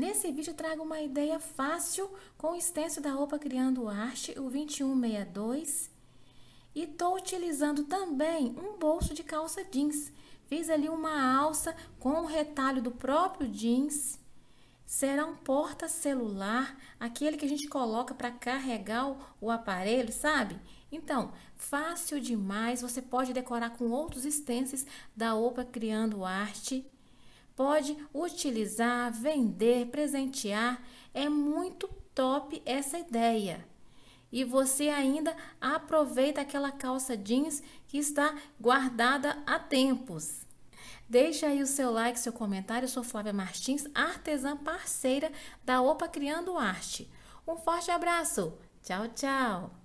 Nesse vídeo trago uma ideia fácil com o extenso da roupa Criando Arte, o 2162. E tô utilizando também um bolso de calça jeans. Fiz ali uma alça com o retalho do próprio jeans. Será um porta-celular, aquele que a gente coloca para carregar o aparelho, sabe? Então, fácil demais, você pode decorar com outros extensos da OPA Criando Arte. Pode utilizar, vender, presentear. É muito top essa ideia. E você ainda aproveita aquela calça jeans que está guardada há tempos. Deixa aí o seu like, seu comentário. Eu sou Flávia Martins, artesã parceira da OPA Criando Arte. Um forte abraço. Tchau, tchau.